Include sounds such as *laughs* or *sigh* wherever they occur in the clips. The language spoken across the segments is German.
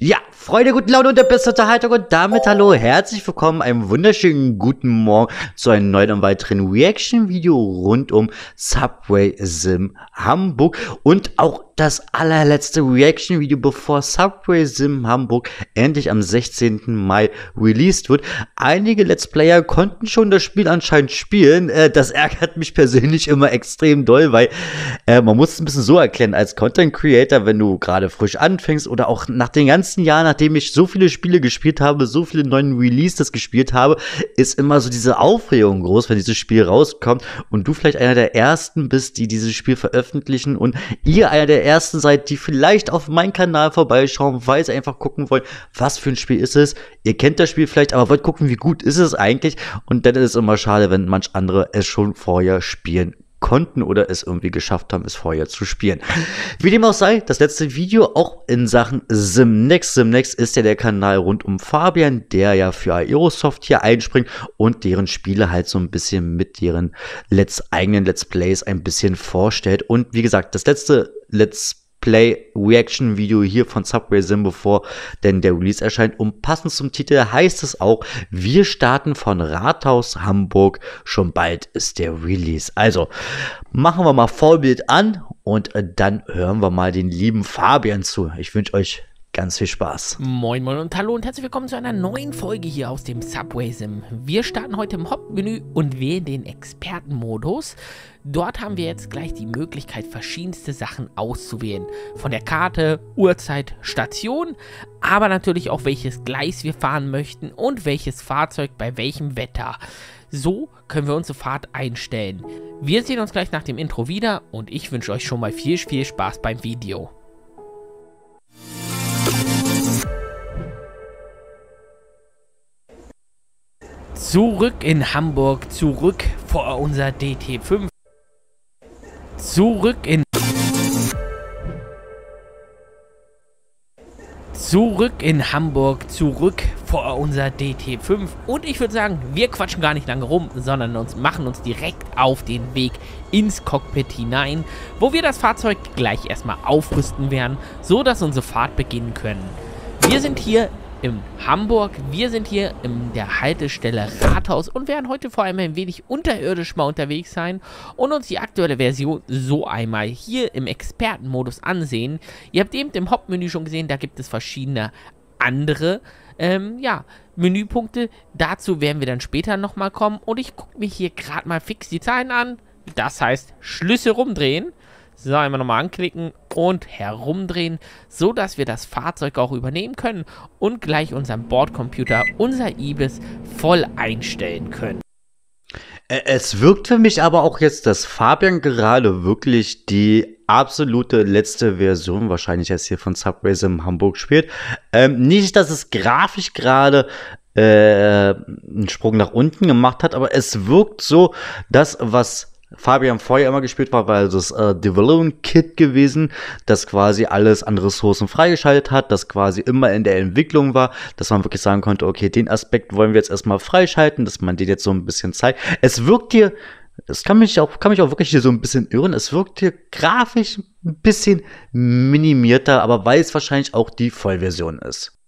Ja, Freude, gute Laune und der beste Unterhaltung und damit hallo, herzlich willkommen, einen wunderschönen guten Morgen zu einem neuen und weiteren Reaction-Video rund um Subway Sim Hamburg und auch das allerletzte Reaction-Video, bevor Subway Sim Hamburg endlich am 16. Mai released wird. Einige Let's Player konnten schon das Spiel anscheinend spielen. Äh, das ärgert mich persönlich immer extrem doll, weil äh, man muss es ein bisschen so erklären, als Content Creator, wenn du gerade frisch anfängst oder auch nach den ganzen Jahren, nachdem ich so viele Spiele gespielt habe, so viele neuen Releases gespielt habe, ist immer so diese Aufregung groß, wenn dieses Spiel rauskommt und du vielleicht einer der ersten bist, die dieses Spiel veröffentlichen und ihr einer der ersten seid, die vielleicht auf meinen Kanal vorbeischauen, weil sie einfach gucken wollen, was für ein Spiel ist es. Ihr kennt das Spiel vielleicht, aber wollt gucken, wie gut ist es eigentlich. Und dann ist es immer schade, wenn manch andere es schon vorher spielen konnten oder es irgendwie geschafft haben, es vorher zu spielen. Wie dem auch sei, das letzte Video auch in Sachen Simnex. Simnex ist ja der Kanal rund um Fabian, der ja für Aerosoft hier einspringt und deren Spiele halt so ein bisschen mit deren Let's eigenen Let's Plays ein bisschen vorstellt. Und wie gesagt, das letzte Let's Play Reaction Video hier von Subway Sim, bevor denn der Release erscheint. Und passend zum Titel heißt es auch, wir starten von Rathaus Hamburg. Schon bald ist der Release. Also machen wir mal Vollbild an und dann hören wir mal den lieben Fabian zu. Ich wünsche euch Ganz viel Spaß. Moin Moin und hallo und herzlich willkommen zu einer neuen Folge hier aus dem Subway Sim. Wir starten heute im Hauptmenü und wählen den Expertenmodus. Dort haben wir jetzt gleich die Möglichkeit, verschiedenste Sachen auszuwählen. Von der Karte, Uhrzeit, Station, aber natürlich auch welches Gleis wir fahren möchten und welches Fahrzeug bei welchem Wetter. So können wir unsere Fahrt einstellen. Wir sehen uns gleich nach dem Intro wieder und ich wünsche euch schon mal viel, viel Spaß beim Video. Zurück in Hamburg, zurück vor unser DT5. Zurück in... Zurück in Hamburg, zurück vor unser DT5. Und ich würde sagen, wir quatschen gar nicht lange rum, sondern uns machen uns direkt auf den Weg ins Cockpit hinein, wo wir das Fahrzeug gleich erstmal aufrüsten werden, so dass unsere Fahrt beginnen können. Wir sind hier in Hamburg. Wir sind hier in der Haltestelle Rathaus und werden heute vor allem ein wenig unterirdisch mal unterwegs sein und uns die aktuelle Version so einmal hier im Expertenmodus ansehen. Ihr habt eben im Hauptmenü schon gesehen, da gibt es verschiedene andere ähm, ja, Menüpunkte. Dazu werden wir dann später nochmal kommen und ich gucke mir hier gerade mal fix die Zahlen an. Das heißt, Schlüssel rumdrehen. So, einmal nochmal anklicken und herumdrehen, so dass wir das Fahrzeug auch übernehmen können und gleich unseren Bordcomputer, unser Ibis, voll einstellen können. Es wirkt für mich aber auch jetzt, dass Fabian gerade wirklich die absolute letzte Version wahrscheinlich jetzt hier von Subway Sim Hamburg spielt. Ähm, nicht, dass es grafisch gerade äh, einen Sprung nach unten gemacht hat, aber es wirkt so, dass was Fabian vorher immer gespielt war, weil das äh, Development Kit gewesen, das quasi alles an Ressourcen freigeschaltet hat, das quasi immer in der Entwicklung war, dass man wirklich sagen konnte, okay, den Aspekt wollen wir jetzt erstmal freischalten, dass man den jetzt so ein bisschen zeigt. Es wirkt hier, das kann mich auch, kann mich auch wirklich hier so ein bisschen irren, es wirkt hier grafisch ein bisschen minimierter, aber weil es wahrscheinlich auch die Vollversion ist.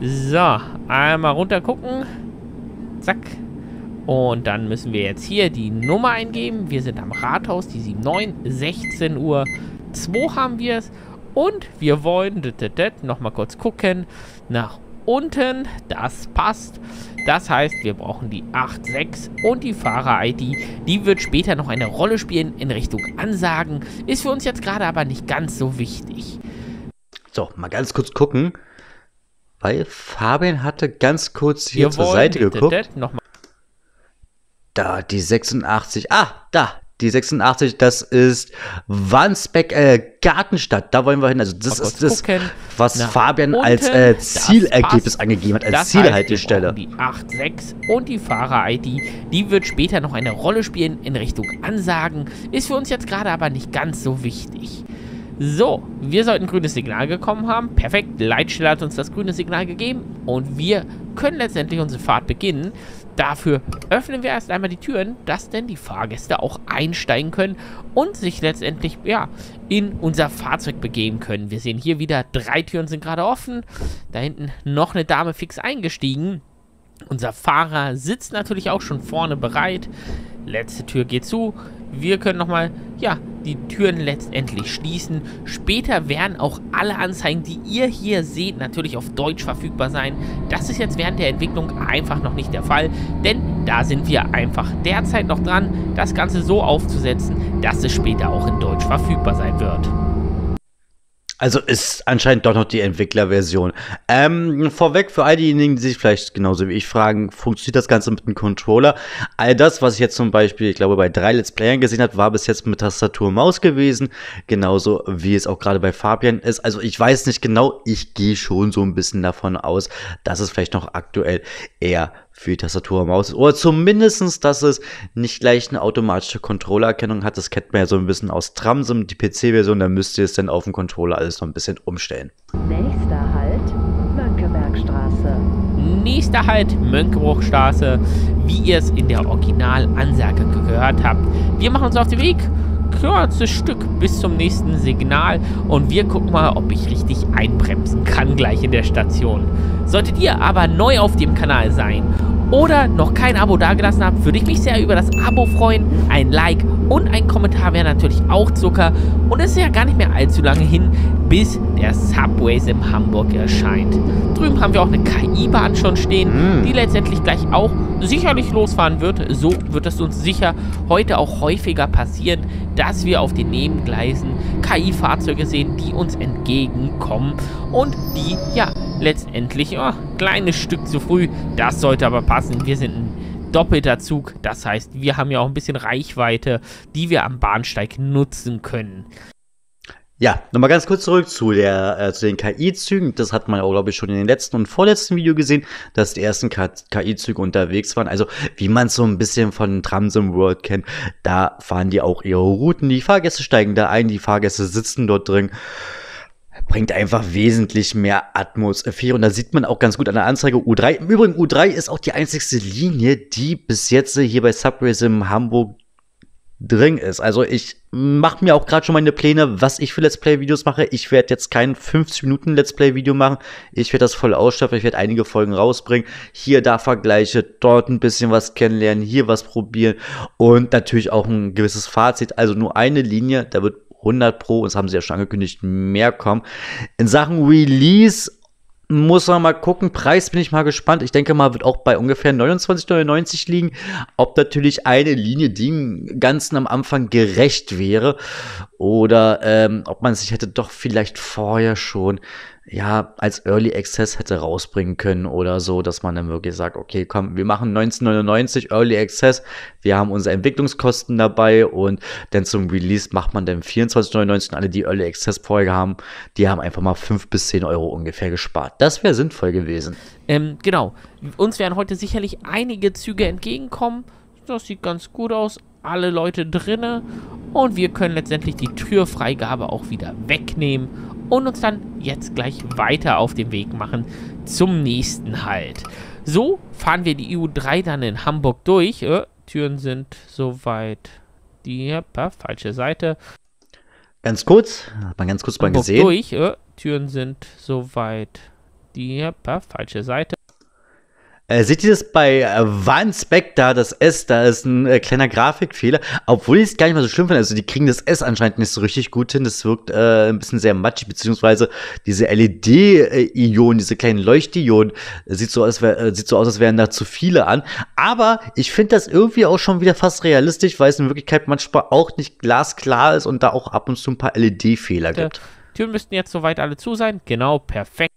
So, einmal runter gucken. Zack, und dann müssen wir jetzt hier die Nummer eingeben. Wir sind am Rathaus, die 79, 16 Uhr 2 haben wir es. Und wir wollen, nochmal kurz gucken, nach unten, das passt. Das heißt, wir brauchen die 86 und die Fahrer-ID. Die wird später noch eine Rolle spielen in Richtung Ansagen. Ist für uns jetzt gerade aber nicht ganz so wichtig. So, mal ganz kurz gucken. Weil Fabian hatte ganz kurz hier wir zur Seite geguckt. Nochmal da, die 86. Ah, da. Die 86, das ist Wandsbeck äh, Gartenstadt. Da wollen wir hin. Also das ist das, was Na, Fabian als äh, Zielergebnis angegeben hat, als das Zielhaltestelle. die 86 und die Fahrer-ID, die wird später noch eine Rolle spielen in Richtung Ansagen. Ist für uns jetzt gerade aber nicht ganz so wichtig. So, wir sollten grünes Signal gekommen haben. Perfekt, Leitstelle hat uns das grüne Signal gegeben und wir können letztendlich unsere Fahrt beginnen. Dafür öffnen wir erst einmal die Türen, dass denn die Fahrgäste auch einsteigen können und sich letztendlich, ja, in unser Fahrzeug begeben können. Wir sehen hier wieder, drei Türen sind gerade offen. Da hinten noch eine Dame fix eingestiegen. Unser Fahrer sitzt natürlich auch schon vorne bereit. Letzte Tür geht zu. Wir können nochmal, ja, die Türen letztendlich schließen. Später werden auch alle Anzeigen, die ihr hier seht, natürlich auf Deutsch verfügbar sein. Das ist jetzt während der Entwicklung einfach noch nicht der Fall, denn da sind wir einfach derzeit noch dran, das Ganze so aufzusetzen, dass es später auch in Deutsch verfügbar sein wird. Also ist anscheinend doch noch die Entwicklerversion. Ähm, vorweg für all diejenigen, die sich vielleicht genauso wie ich fragen, funktioniert das Ganze mit einem Controller? All das, was ich jetzt zum Beispiel, ich glaube, bei drei Let's Playern gesehen habe, war bis jetzt mit Tastatur und Maus gewesen. Genauso wie es auch gerade bei Fabian ist. Also ich weiß nicht genau, ich gehe schon so ein bisschen davon aus, dass es vielleicht noch aktuell eher für die Tastatur und Maus ist. Oder zumindestens, dass es nicht gleich eine automatische Controllererkennung hat. Das kennt man ja so ein bisschen aus Tramsim, die PC-Version. Da müsst ihr es dann auf dem Controller alles noch ein bisschen umstellen. Nächster Halt, Mönckebergstraße. Nächster Halt, Mönckebergstraße, wie ihr es in der Originalansage gehört habt. Wir machen uns auf den Weg kurzes Stück bis zum nächsten Signal und wir gucken mal, ob ich richtig einbremsen kann gleich in der Station. Solltet ihr aber neu auf dem Kanal sein oder noch kein Abo dagelassen habt, würde ich mich sehr über das Abo freuen. Ein Like und ein Kommentar wäre natürlich auch Zucker. Und es ist ja gar nicht mehr allzu lange hin, bis der Subways in Hamburg erscheint. Drüben haben wir auch eine KI-Bahn schon stehen, mm. die letztendlich gleich auch sicherlich losfahren wird. So wird es uns sicher heute auch häufiger passieren, dass wir auf den Nebengleisen KI-Fahrzeuge sehen, die uns entgegenkommen und die, ja, letztendlich, oh, kleines Stück zu früh. Das sollte aber passen. Wir sind ein doppelter Zug. Das heißt, wir haben ja auch ein bisschen Reichweite, die wir am Bahnsteig nutzen können. Ja, nochmal ganz kurz zurück zu, der, äh, zu den KI-Zügen. Das hat man auch, glaube ich, schon in den letzten und vorletzten Video gesehen, dass die ersten KI-Züge unterwegs waren. Also, wie man es so ein bisschen von Tramsim World kennt, da fahren die auch ihre Routen. Die Fahrgäste steigen da ein, die Fahrgäste sitzen dort drin bringt einfach wesentlich mehr Atmosphäre. Und da sieht man auch ganz gut an der Anzeige U3. Im Übrigen, U3 ist auch die einzigste Linie, die bis jetzt hier bei Subway Sim Hamburg drin ist. Also ich mache mir auch gerade schon meine Pläne, was ich für Let's Play-Videos mache. Ich werde jetzt kein 50 Minuten Let's Play-Video machen. Ich werde das voll ausschöpfen. Ich werde einige Folgen rausbringen. Hier, da Vergleiche, dort ein bisschen was kennenlernen, hier was probieren und natürlich auch ein gewisses Fazit. Also nur eine Linie, da wird 100 Pro, das haben sie ja schon angekündigt, mehr kommen. In Sachen Release muss man mal gucken. Preis bin ich mal gespannt. Ich denke mal, wird auch bei ungefähr 29,99 liegen. Ob natürlich eine Linie dem Ganzen am Anfang gerecht wäre oder ähm, ob man sich hätte doch vielleicht vorher schon ja, als Early Access hätte rausbringen können oder so, dass man dann wirklich sagt, okay, komm, wir machen 1999 Early Access, wir haben unsere Entwicklungskosten dabei und dann zum Release macht man dann 24,99 alle, die Early Access Folge haben, die haben einfach mal 5 bis 10 Euro ungefähr gespart. Das wäre sinnvoll gewesen. Ähm, genau. Uns werden heute sicherlich einige Züge entgegenkommen. Das sieht ganz gut aus. Alle Leute drinne und wir können letztendlich die Türfreigabe auch wieder wegnehmen und uns dann jetzt gleich weiter auf den Weg machen zum nächsten Halt. So fahren wir die EU3 dann in Hamburg durch. Äh, Türen sind soweit. Die, ja, falsche Seite. Ganz kurz, hat man ganz kurz mal gesehen. durch. Äh, Türen sind soweit. Die, ja, falsche Seite. Äh, seht ihr das bei äh, Wanspec da, das S, da ist ein äh, kleiner Grafikfehler, obwohl ich es gar nicht mal so schlimm finde. Also die kriegen das S anscheinend nicht so richtig gut hin. Das wirkt äh, ein bisschen sehr matschig, beziehungsweise diese LED-Ionen, diese kleinen Leuchtdioden, sieht so aus, wär, äh, sieht so aus, als wären da zu viele an. Aber ich finde das irgendwie auch schon wieder fast realistisch, weil es in Wirklichkeit manchmal auch nicht glasklar ist und da auch ab und zu ein paar LED-Fehler gibt. Türen müssten jetzt soweit alle zu sein. Genau, perfekt.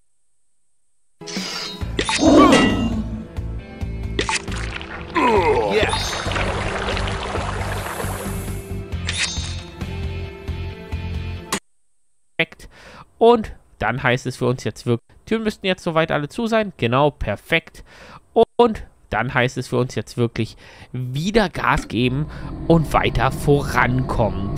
Yes. Und dann heißt es für uns jetzt wirklich, Türen müssten jetzt soweit alle zu sein. Genau, perfekt. Und dann heißt es für uns jetzt wirklich wieder Gas geben und weiter vorankommen.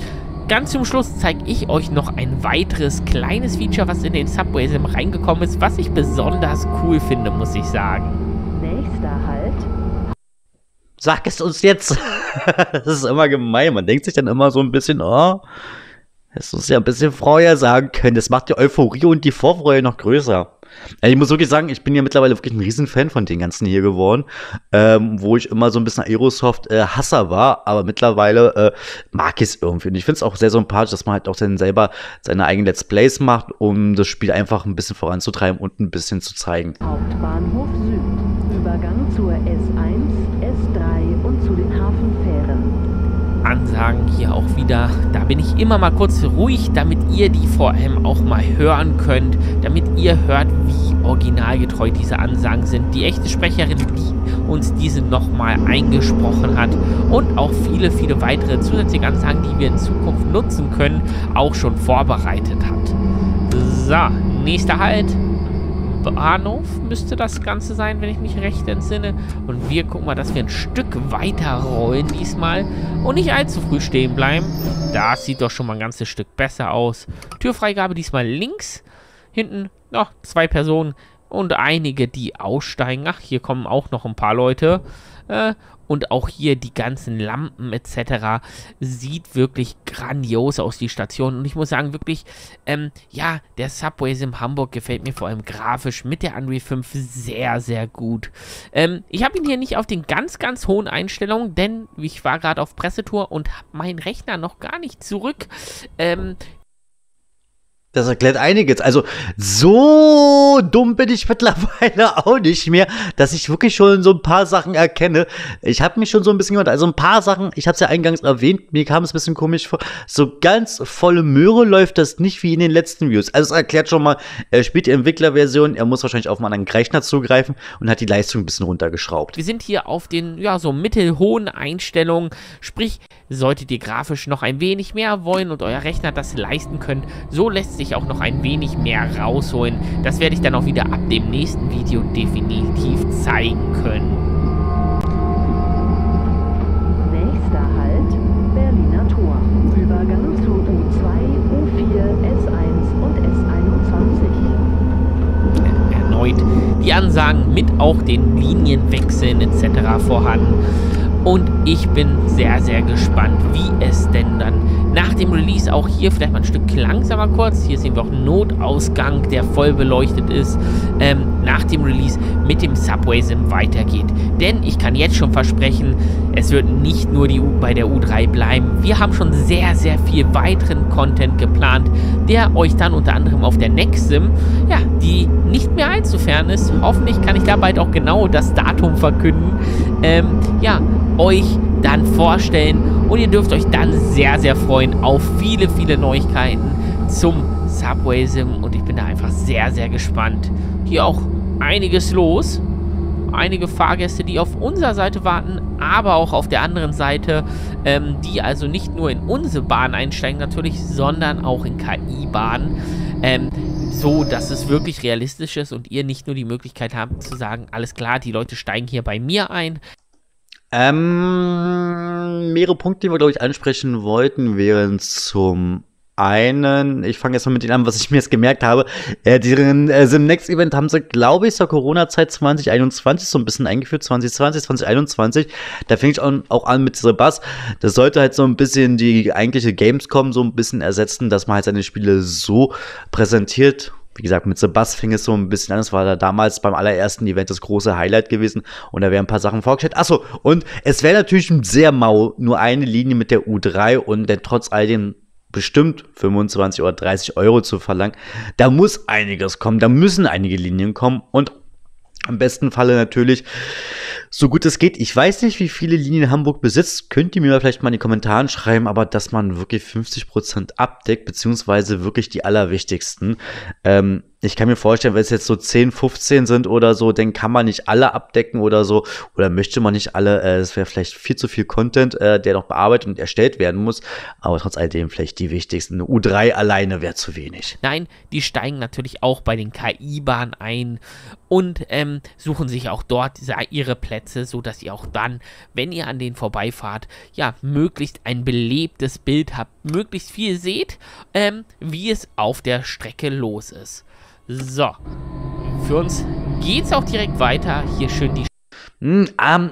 Ganz zum Schluss zeige ich euch noch ein weiteres kleines Feature, was in den Subway Sim reingekommen ist, was ich besonders cool finde, muss ich sagen. Nächster Halt, Sag es uns jetzt. *laughs* das ist immer gemein. Man denkt sich dann immer so ein bisschen, oh, das muss ja ein bisschen vorher sagen können. Das macht die Euphorie und die Vorfreude noch größer. Also ich muss wirklich sagen, ich bin ja mittlerweile wirklich ein Riesenfan von den ganzen hier geworden, ähm, wo ich immer so ein bisschen Aerosoft-Hasser äh, war, aber mittlerweile äh, mag ich es irgendwie. Und ich finde es auch sehr sympathisch, dass man halt auch dann selber seine eigenen Let's Plays macht, um das Spiel einfach ein bisschen voranzutreiben und ein bisschen zu zeigen. Hauptbahnhof Süd. Übergang zur S1, S3 und zu den Hafenfähren. Ansagen hier auch wieder. Da bin ich immer mal kurz ruhig, damit ihr die vor allem auch mal hören könnt, damit ihr hört, wie originalgetreu diese Ansagen sind. Die echte Sprecherin, die uns diese nochmal eingesprochen hat und auch viele, viele weitere zusätzliche Ansagen, die wir in Zukunft nutzen können, auch schon vorbereitet hat. So, nächster Halt. Bahnhof müsste das Ganze sein, wenn ich mich recht entsinne. Und wir gucken mal, dass wir ein Stück weiter rollen diesmal und nicht allzu früh stehen bleiben. Das sieht doch schon mal ein ganzes Stück besser aus. Türfreigabe diesmal links. Hinten noch zwei Personen und einige, die aussteigen. Ach, hier kommen auch noch ein paar Leute. Äh, und auch hier die ganzen Lampen etc. sieht wirklich grandios aus, die Station. Und ich muss sagen, wirklich, ähm, ja, der Subway Sim Hamburg gefällt mir vor allem grafisch mit der Unreal 5 sehr, sehr gut. Ähm, ich habe ihn hier nicht auf den ganz, ganz hohen Einstellungen, denn ich war gerade auf Pressetour und habe meinen Rechner noch gar nicht zurück. Ähm, das erklärt einiges. Also so dumm bin ich *laughs* mittlerweile auch nicht mehr, dass ich wirklich schon so ein paar Sachen erkenne. Ich habe mich schon so ein bisschen gehört. Also ein paar Sachen, ich habe es ja eingangs erwähnt, mir kam es ein bisschen komisch vor. So ganz volle Möhre läuft das nicht wie in den letzten Views. Also es erklärt schon mal, er spielt die Entwicklerversion, er muss wahrscheinlich auf einen anderen Rechner zugreifen und hat die Leistung ein bisschen runtergeschraubt. Wir sind hier auf den, ja, so mittelhohen Einstellungen. Sprich, solltet ihr grafisch noch ein wenig mehr wollen und euer Rechner das leisten könnt, so lässt sich sich auch noch ein wenig mehr rausholen. Das werde ich dann auch wieder ab dem nächsten Video definitiv zeigen können. Nächster Halt, Berliner Tor. Übergang zu U2, U4, S1 und S21. Erneut die Ansagen mit auch den Linienwechseln etc. vorhanden. Und ich bin sehr, sehr gespannt, wie es denn dann nach dem Release auch hier vielleicht mal ein Stück langsamer kurz. Hier sehen wir auch einen Notausgang, der voll beleuchtet ist. Ähm, nach dem Release mit dem Subway Sim weitergeht. Denn ich kann jetzt schon versprechen, es wird nicht nur die U bei der U3 bleiben. Wir haben schon sehr, sehr viel weiteren Content geplant, der euch dann unter anderem auf der Nexim, ja, die nicht mehr allzu fern ist, hoffentlich kann ich da bald auch genau das Datum verkünden, ähm, ja, euch dann vorstellen und ihr dürft euch dann sehr, sehr freuen auf viele, viele Neuigkeiten zum Subway Sim und ich bin da einfach sehr, sehr gespannt. Hier auch einiges los. Einige Fahrgäste, die auf unserer Seite warten, aber auch auf der anderen Seite, ähm, die also nicht nur in unsere Bahn einsteigen natürlich, sondern auch in KI-Bahnen. Ähm, so, dass es wirklich realistisch ist und ihr nicht nur die Möglichkeit habt zu sagen, alles klar, die Leute steigen hier bei mir ein, ähm, mehrere Punkte, die wir, glaube ich, ansprechen wollten, wären zum einen, ich fange jetzt mal mit denen an, was ich mir jetzt gemerkt habe. Äh, deren äh, Sim Next Event haben sie, glaube ich, zur Corona-Zeit 2021 so ein bisschen eingeführt, 2020, 2021. Da fing ich auch an mit dieser Bass. Das sollte halt so ein bisschen die eigentliche Gamescom so ein bisschen ersetzen, dass man halt seine Spiele so präsentiert wie gesagt, mit Sebast fing es so ein bisschen an. Das war da damals beim allerersten Event das große Highlight gewesen. Und da wären ein paar Sachen vorgestellt. Achso, und es wäre natürlich sehr mau, nur eine Linie mit der U3 und dann trotz all den bestimmt 25 oder 30 Euro zu verlangen. Da muss einiges kommen, da müssen einige Linien kommen und im besten Falle natürlich so gut es geht. Ich weiß nicht, wie viele Linien Hamburg besitzt. Könnt ihr mir vielleicht mal in die Kommentare schreiben, aber dass man wirklich 50% abdeckt, beziehungsweise wirklich die allerwichtigsten. Ähm, ich kann mir vorstellen, wenn es jetzt so 10, 15 sind oder so, dann kann man nicht alle abdecken oder so. Oder möchte man nicht alle. Äh, es wäre vielleicht viel zu viel Content, äh, der noch bearbeitet und erstellt werden muss. Aber trotz alledem vielleicht die wichtigsten. Eine U3 alleine wäre zu wenig. Nein, die steigen natürlich auch bei den KI-Bahnen ein und ähm, suchen sich auch dort ihre Plätze, sodass ihr auch dann, wenn ihr an denen vorbeifahrt, ja, möglichst ein belebtes Bild habt, möglichst viel seht, ähm, wie es auf der Strecke los ist. So. Für uns geht's auch direkt weiter. Hier schön die ähm,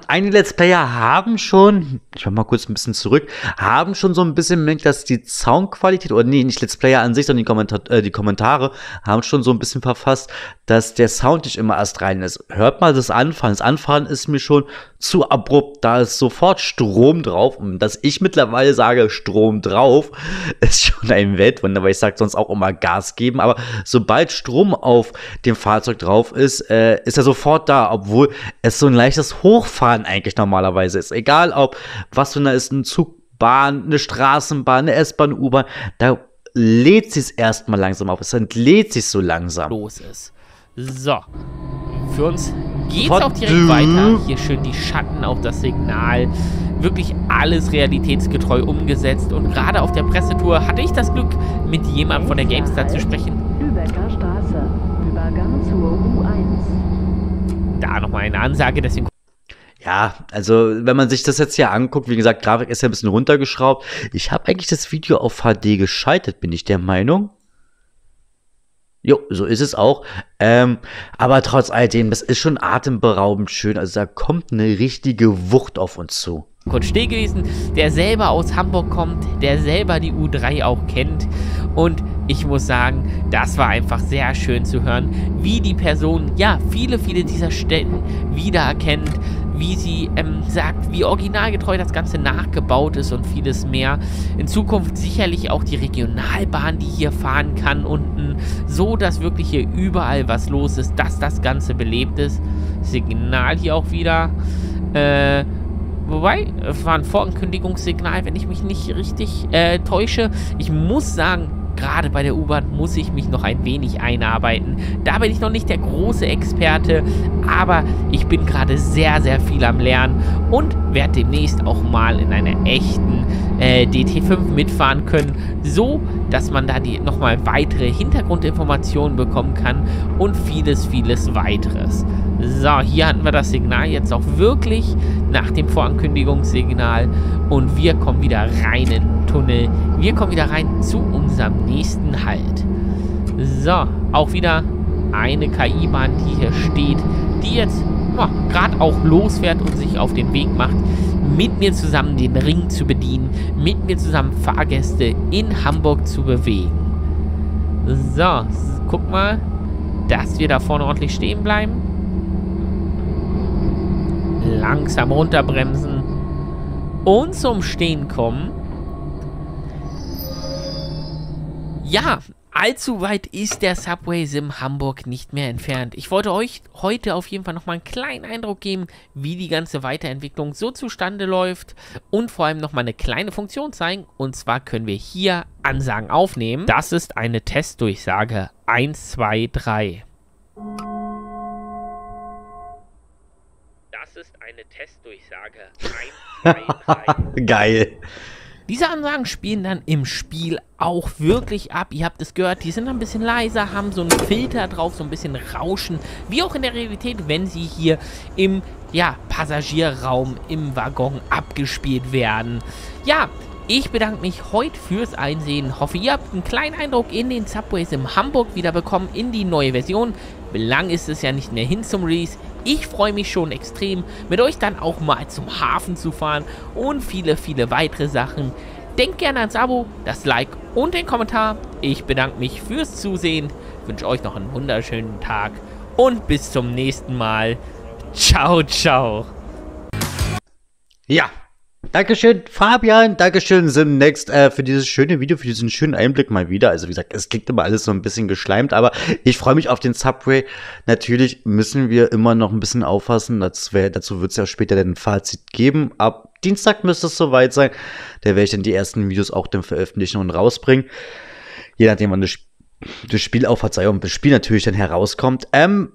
einige Let's Player haben schon, ich mach mal kurz ein bisschen zurück, haben schon so ein bisschen gemerkt, dass die Soundqualität, oder nee, nicht Let's Player an sich, sondern die, Kommentar äh, die Kommentare haben schon so ein bisschen verfasst, dass der Sound nicht immer erst rein ist. Hört mal das Anfahren. Das Anfahren ist mir schon zu abrupt. Da ist sofort Strom drauf. Und dass ich mittlerweile sage, Strom drauf, *laughs* ist schon ein Weltwunder, weil ich sage sonst auch immer Gas geben. Aber sobald Strom auf dem Fahrzeug drauf ist, äh, ist er sofort da, obwohl es so ein leichtes Hochfahren eigentlich normalerweise ist. Egal ob was für eine ist, ein Zugbahn, eine Straßenbahn, eine S-Bahn, U-Bahn, da lädt sich erstmal langsam auf. Es entlädt sich so langsam. Los ist. So. Für uns geht's auch direkt weiter. Hier schön die Schatten auf das Signal. Wirklich alles realitätsgetreu umgesetzt. Und gerade auf der Pressetour hatte ich das Glück, mit jemandem von der GameStar zu sprechen. Lübecker Straße. Übergang zur U1. Da nochmal eine Ansage, deswegen Ja, also wenn man sich das jetzt hier anguckt, wie gesagt, Grafik ist ja ein bisschen runtergeschraubt. Ich habe eigentlich das Video auf HD geschaltet, bin ich der Meinung. Jo, so ist es auch. Ähm, aber trotz alledem, das ist schon atemberaubend schön. Also da kommt eine richtige Wucht auf uns zu. Kurt Steh gewesen, der selber aus Hamburg kommt, der selber die U3 auch kennt. Und ich muss sagen, das war einfach sehr schön zu hören, wie die Person, ja, viele, viele dieser Stellen wiedererkennt, wie sie ähm, sagt, wie originalgetreu das Ganze nachgebaut ist und vieles mehr. In Zukunft sicherlich auch die Regionalbahn, die hier fahren kann unten, so dass wirklich hier überall was los ist, dass das Ganze belebt ist. Signal hier auch wieder. Äh, Wobei, es war ein Vorankündigungssignal, wenn ich mich nicht richtig äh, täusche. Ich muss sagen, gerade bei der U-Bahn muss ich mich noch ein wenig einarbeiten. Da bin ich noch nicht der große Experte, aber ich bin gerade sehr, sehr viel am Lernen und werde demnächst auch mal in einer echten äh, DT5 mitfahren können, so dass man da die nochmal weitere Hintergrundinformationen bekommen kann und vieles, vieles weiteres. So, hier hatten wir das Signal jetzt auch wirklich nach dem Vorankündigungssignal und wir kommen wieder rein in den Tunnel. Wir kommen wieder rein zu unserem nächsten Halt. So, auch wieder eine KI-Bahn, die hier steht, die jetzt gerade auch losfährt und sich auf den Weg macht, mit mir zusammen den Ring zu bedienen, mit mir zusammen Fahrgäste in Hamburg zu bewegen. So, guck mal, dass wir da vorne ordentlich stehen bleiben. Langsam runterbremsen und zum Stehen kommen. Ja, allzu weit ist der Subway Sim Hamburg nicht mehr entfernt. Ich wollte euch heute auf jeden Fall nochmal einen kleinen Eindruck geben, wie die ganze Weiterentwicklung so zustande läuft und vor allem nochmal eine kleine Funktion zeigen. Und zwar können wir hier Ansagen aufnehmen. Das ist eine Testdurchsage 1, 2, 3. ist eine Testdurchsage 1, 2, 3. Geil. Diese Ansagen spielen dann im Spiel auch wirklich ab. Ihr habt es gehört, die sind ein bisschen leiser, haben so einen Filter drauf, so ein bisschen Rauschen. Wie auch in der Realität, wenn sie hier im ja, Passagierraum, im Waggon abgespielt werden. Ja, ich bedanke mich heute fürs Einsehen. Hoffe, ihr habt einen kleinen Eindruck in den Subways in Hamburg wieder bekommen, in die neue Version. Lang ist es ja nicht mehr hin zum Release. Ich freue mich schon extrem, mit euch dann auch mal zum Hafen zu fahren und viele, viele weitere Sachen. Denkt gerne ans Abo, das Like und den Kommentar. Ich bedanke mich fürs Zusehen, wünsche euch noch einen wunderschönen Tag und bis zum nächsten Mal. Ciao, ciao. Ja. Dankeschön, Fabian. Dankeschön, Simnext, äh, für dieses schöne Video, für diesen schönen Einblick mal wieder. Also, wie gesagt, es klingt immer alles so ein bisschen geschleimt, aber ich freue mich auf den Subway. Natürlich müssen wir immer noch ein bisschen aufpassen. Wär, dazu wird es ja später ein Fazit geben. Ab Dienstag müsste es soweit sein. Da werde ich dann die ersten Videos auch dann veröffentlichen und rausbringen. Je nachdem, wann das, das Spiel auf Verzeihung, das Spiel natürlich dann herauskommt. Ähm,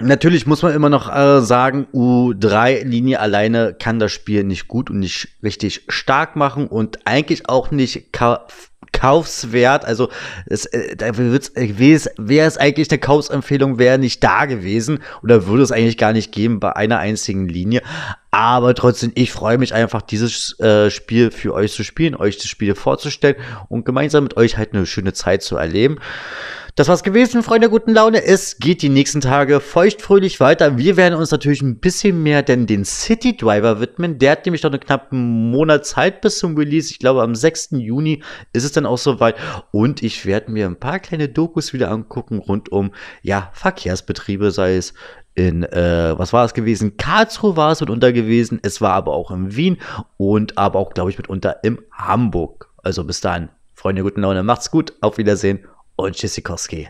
Natürlich muss man immer noch äh, sagen, U3-Linie alleine kann das Spiel nicht gut und nicht richtig stark machen und eigentlich auch nicht ka kaufswert. Also es, äh, da wäre es eigentlich eine Kaufsempfehlung, wäre nicht da gewesen oder würde es eigentlich gar nicht geben bei einer einzigen Linie. Aber trotzdem, ich freue mich einfach, dieses äh, Spiel für euch zu spielen, euch das Spiel vorzustellen und gemeinsam mit euch halt eine schöne Zeit zu erleben. Das war's gewesen, Freunde guten Laune. Es geht die nächsten Tage feuchtfröhlich weiter. Wir werden uns natürlich ein bisschen mehr denn den City Driver widmen. Der hat nämlich noch eine knappe Monat Zeit bis zum Release. Ich glaube, am 6. Juni ist es dann auch soweit. Und ich werde mir ein paar kleine Dokus wieder angucken rund um, ja, Verkehrsbetriebe, sei es in, äh, was war es gewesen? Karlsruhe war es mitunter gewesen. Es war aber auch in Wien und aber auch, glaube ich, mitunter in Hamburg. Also bis dann, Freunde guten Laune. Macht's gut. Auf Wiedersehen und Tschüssikowski.